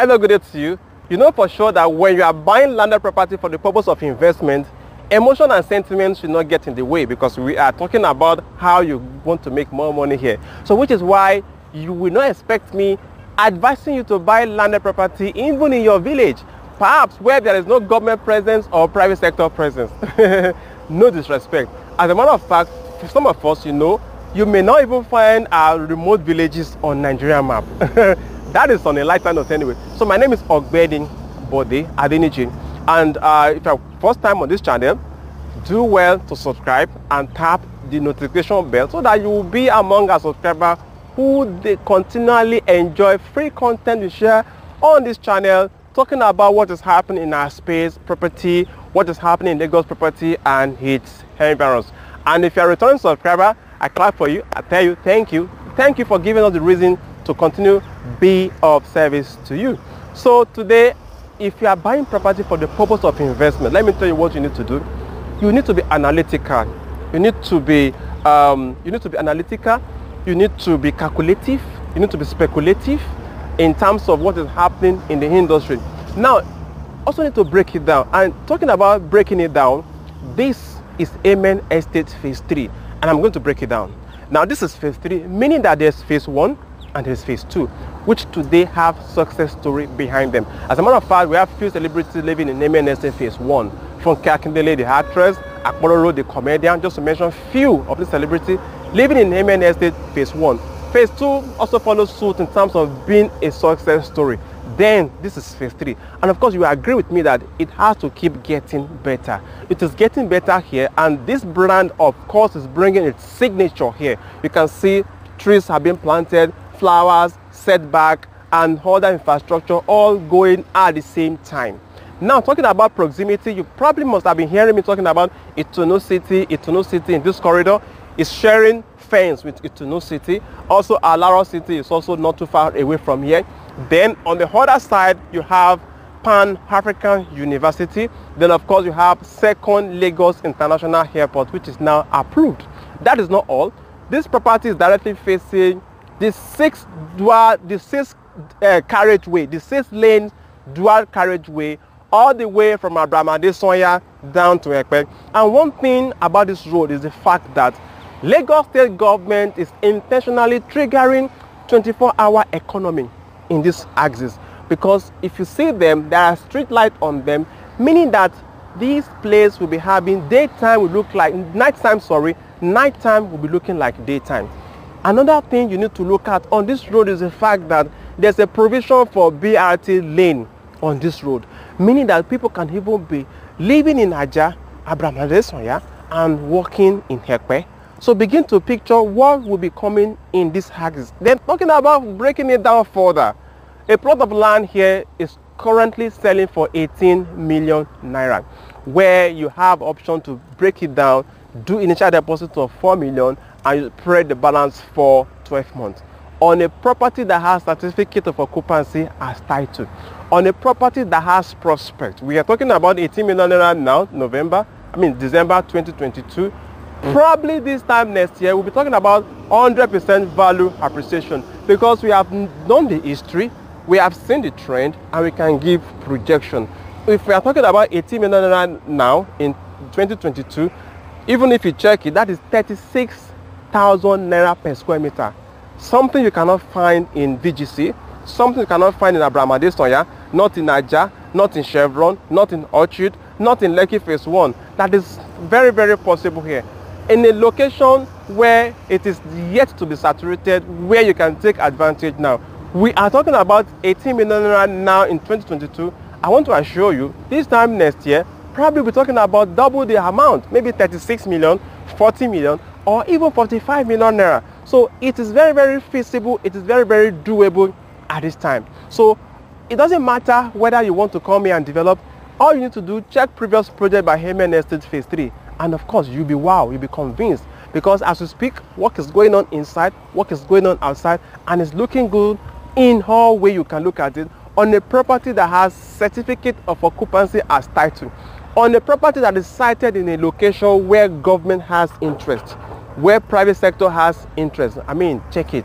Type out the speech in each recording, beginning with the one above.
Hello, good day to you. You know for sure that when you are buying landed property for the purpose of investment, emotion and sentiment should not get in the way because we are talking about how you want to make more money here. So which is why you will not expect me advising you to buy landed property even in your village, perhaps where there is no government presence or private sector presence. no disrespect. As a matter of fact, for some of us, you know, you may not even find our remote villages on Nigeria map. that is on a lighter note anyway. So my name is Ogbeni Bode Adeniji. And uh, if you're first time on this channel, do well to subscribe and tap the notification bell so that you will be among our subscribers who they continually enjoy free content we share on this channel talking about what is happening in our space property what is happening in lagos property and its environs and if you're a returning subscriber i clap for you i tell you thank you thank you for giving us the reason to continue be of service to you so today if you are buying property for the purpose of investment let me tell you what you need to do you need to be analytical you need to be um, you need to be analytical you need to be calculative, you need to be speculative in terms of what is happening in the industry. Now, also need to break it down. And talking about breaking it down, this is Amen Estate Phase 3. And I'm going to break it down. Now, this is Phase 3, meaning that there's Phase 1 and there's Phase 2, which today have success story behind them. As a matter of fact, we have few celebrities living in Estate Phase 1. Funke Akindele, the actress, Akpororo, the comedian, just to mention few of the celebrities living in Estate Phase 1. Phase 2 also follows suit in terms of being a success story. Then this is phase 3. And of course you agree with me that it has to keep getting better. It is getting better here and this brand of course is bringing its signature here. You can see trees have been planted, flowers, setback and other infrastructure all going at the same time. Now talking about proximity, you probably must have been hearing me talking about Itunu City, Itunu City in this corridor is sharing fence with Itunu City. Also, Alaro City is also not too far away from here. Then on the other side, you have Pan African University. Then of course you have Second Lagos International Airport, which is now approved. That is not all. This property is directly facing the six dual, the six uh, carriageway, the six lane dual carriageway all the way from Abraham Adesanya down to Epe. And one thing about this road is the fact that Lagos state government is intentionally triggering 24-hour economy in this axis because if you see them, there are street lights on them, meaning that these places will be having daytime will look like nighttime, sorry, nighttime will be looking like daytime. Another thing you need to look at on this road is the fact that there's a provision for BRT lane on this road, meaning that people can even be living in Aja, Abraham Adesanya, and working in Epe so begin to picture what will be coming in this axis. Then talking about breaking it down further, a plot of land here is currently selling for 18 million naira, where you have option to break it down, do initial deposit of 4 million, and you pay the balance for 12 months. On a property that has certificate of occupancy as title, on a property that has prospect, we are talking about 18 million naira now, November, I mean December 2022, probably this time next year we'll be talking about 100% value appreciation. Because we have known the history we have seen the trend and we can give projection. If we are talking about 18 million naira now in 2022 even if you check it that is 36,000 naira per square meter something you cannot find in VGC something you cannot find in Abraham Adesoya not in Aja not in Chevron not in Orchard not in Lekki phase 1 that is very very possible here in a location where it is yet to be saturated, where you can take advantage now. We are talking about 18 million now in 2022. I want to assure you, this time next year, probably we're talking about double the amount, maybe 36 million, 40 million, or even 45 million naira. So it is very, very feasible. It is very, very doable at this time. So it doesn't matter whether you want to come here and develop. All you need to do, check previous project by Amen Estate Phase 3 and of course you'll be wow you'll be convinced because as we speak work is going on inside work is going on outside and it's looking good in all way you can look at it on a property that has certificate of occupancy as title on a property that is sited in a location where government has interest where private sector has interest i mean check it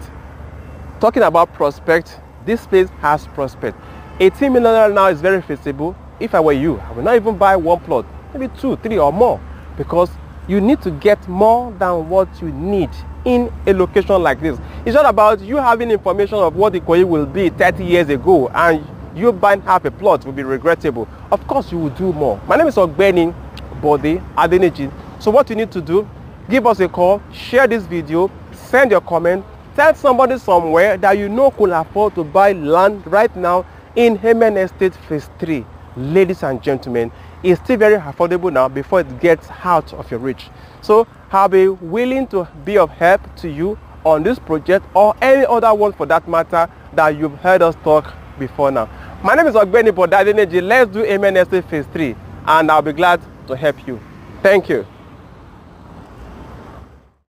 talking about prospect this place has prospect 18 million now is very feasible. If I were you, I would not even buy one plot, maybe two, three or more because you need to get more than what you need in a location like this. It's not about you having information of what the Ikoyi will be 30 years ago and you buying half a plot will be regrettable. Of course, you will do more. My name is Ogbeni Bode Adeniji. So what you need to do, give us a call, share this video, send your comment, tell somebody somewhere that you know could afford to buy land right now in Hemen Estate Phase 3. Ladies and gentlemen, it's still very affordable now before it gets out of your reach. So I'll be willing to be of help to you on this project or any other one for that matter that you've heard us talk before now. My name is Ogbeni Bodadeneji. Let's do MNSA Phase 3 and I'll be glad to help you. Thank you.